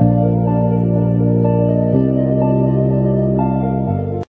うん。